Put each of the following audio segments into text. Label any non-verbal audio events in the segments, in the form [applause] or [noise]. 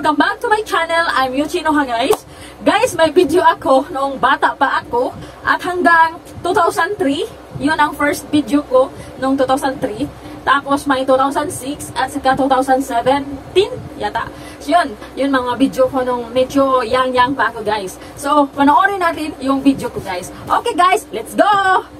Welcome back to my channel. I'm Yuchi Noha guys. Guys, may video ako noong bata pa ako at hanggang 2003, yun ang first video ko noong 2003. Tapos may 2006 at saka 2017 yata. So yun, yun mga video ko nung medyo young-young pa ako guys. So, panoorin natin yung video ko guys. Okay guys, let's go!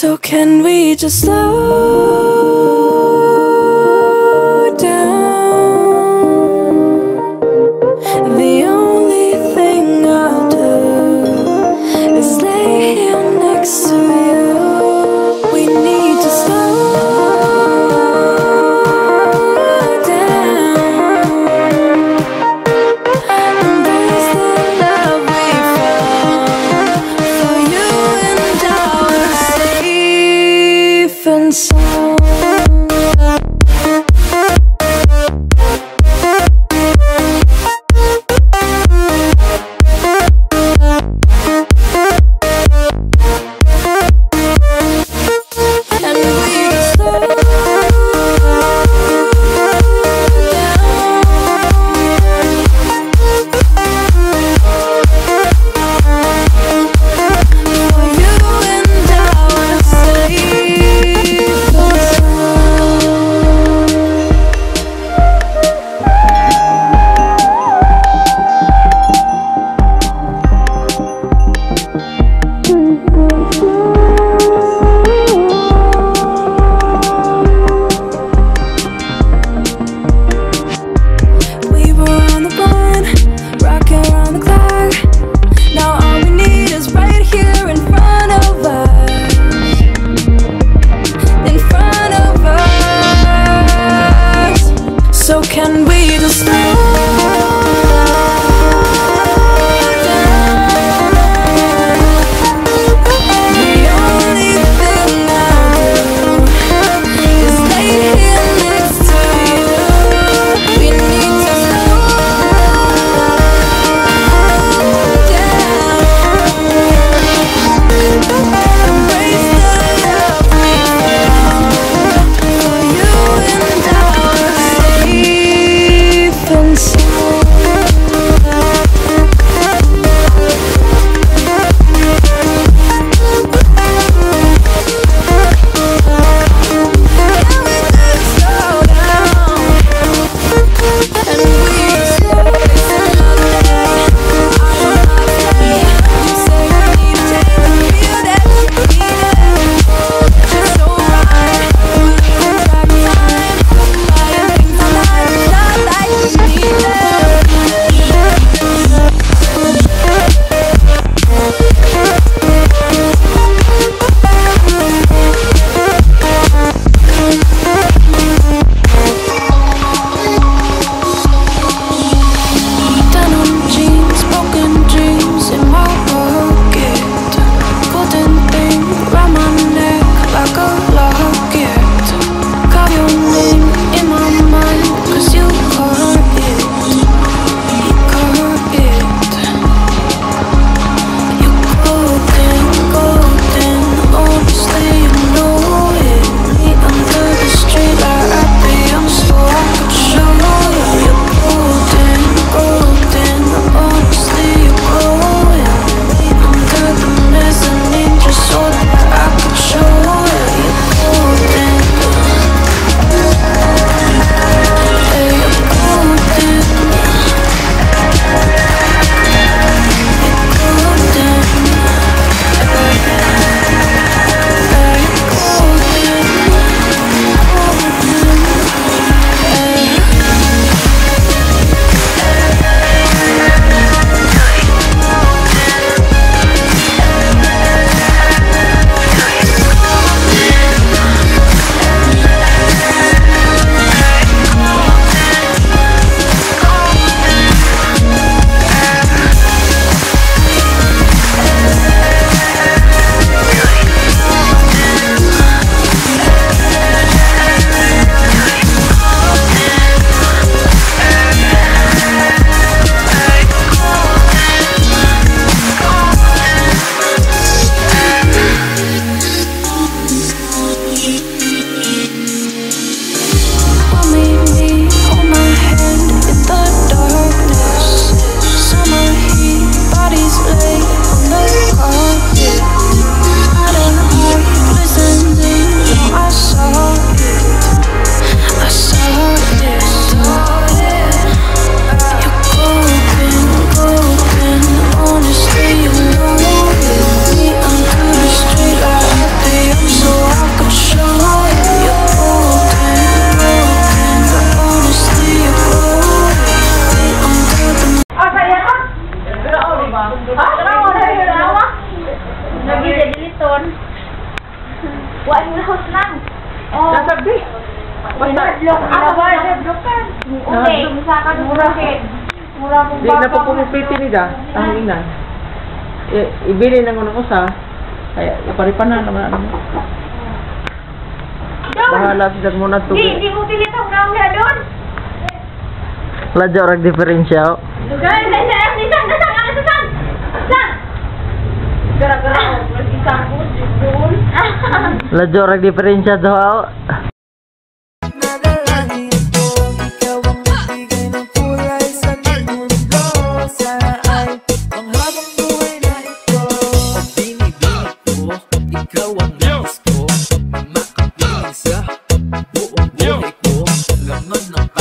So can we just slow Okay. Mura. Mura kong di na po pumipiti nila, ang inan. I- ibili na ko sa, kaya iparipanan naman ano. Bahala sila muna to. Di, di mo pilit ang nauna doon. Ladyo rag diferensya. oh. Guys, ay, ay, ay, Nisan, Nisan, ano, Nisan? Nisan! Gara-gara, isang po, doon. Ladyo rag diferensya daw. no, no, no.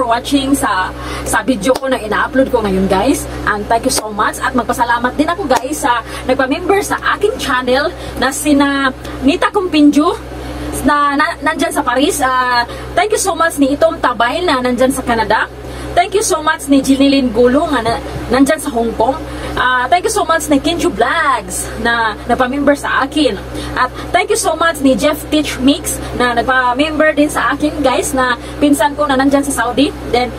For watching sa sa video ko na ina-upload ko ngayon guys. And thank you so much. At magpasalamat din ako guys sa nagpa-member sa aking channel na sina Nita Kumpinju na, na nandyan sa Paris. Ah, thank you so much ni Itom Tabay na nandyan sa Canada. Thank you so much ni Jinilin Gulo nga na, nandyan sa Hong Kong. Ah, thank you so much ni Kinju Vlogs na nagpa-member sa akin. At thank you so much ni Jeff Teach Mix na nagpa-member din sa akin guys na pinsan ko na nandyan sa Saudi. Then,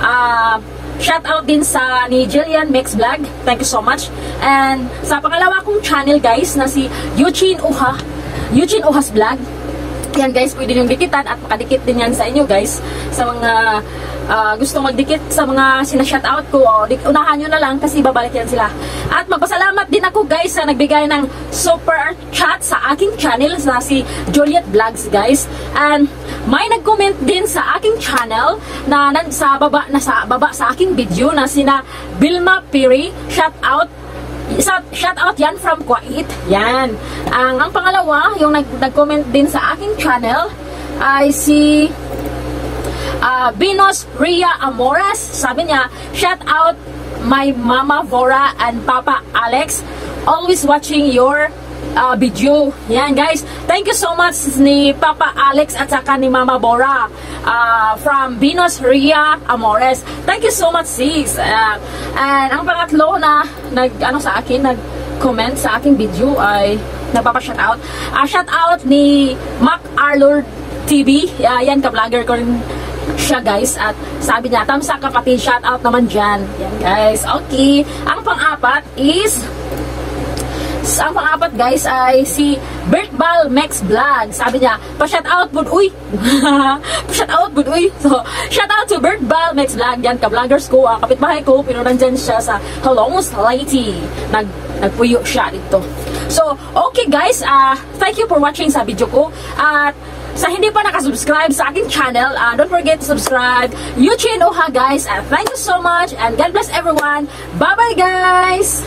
ah, shout out din sa ni Jillian Mix Vlog. Thank you so much. And sa pangalawa kong channel guys na si Eugene Uha. Eugene Uhas Vlog. Yan guys, pwede nyo dikitan at makadikit din yan sa inyo guys. Sa mga ah, gusto magdikit sa mga sina-shoutout ko, o, unahan nyo na lang kasi babalik yan sila. At magpasalamat din ako guys sa nagbigay ng super chat sa aking channel na si Juliet Vlogs guys. And may nag-comment din sa aking channel na nan, sa baba na sa baba sa aking video na sina Bilma Piri. Shout out Shout, shout out yan from Kuwait. Yan. Ang, ang pangalawa, yung nag, nag-comment din sa aking channel, ay si ah, Binos Ria Amores. Sabi niya, shout out my Mama Vora and Papa Alex. Always watching your ah, video. Yan guys. Thank you so much ni Papa Alex at saka ni Mama Bora ah, from Binos Ria Amores. Thank you so much sis. Ah, and ang pangatlo na nag ano sa akin nag comment sa aking video ay nagpapa-shoutout. Ah, shoutout ni Mac Arlord TV. Ah, yan ka-vlogger ko rin siya guys at sabi niya tamsa kapatid shoutout naman dyan yan guys okay ang pang-apat is ang pang-apat guys ay si Bert Bal Max Vlog. Sabi niya, pa-shout out bud uy. [laughs] pa-shout out bud uy. So, shout out to Bert Bal Max Vlog. Yan ka-vloggers ko, ah, kapitbahay ko, pero nandyan siya sa Halong's Lady. Nag nagpuyo siya dito. So, okay guys, ah thank you for watching sa video ko. At sa hindi pa nakasubscribe sa aking channel, ah, don't forget to subscribe. Yuchi Oha guys. And thank you so much and God bless everyone. Bye-bye guys!